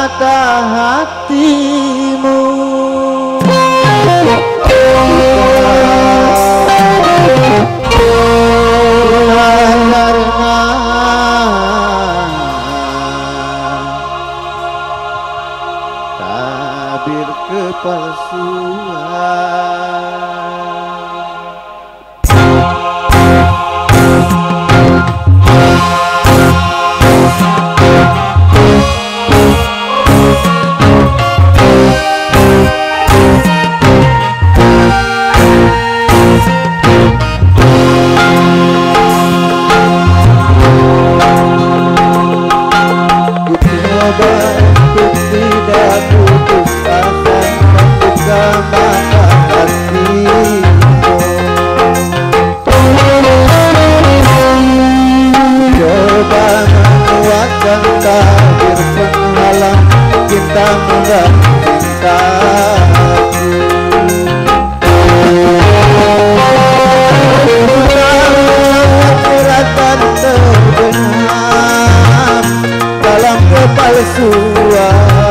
mata hatimu. Tabir kepalsuan kepalsuan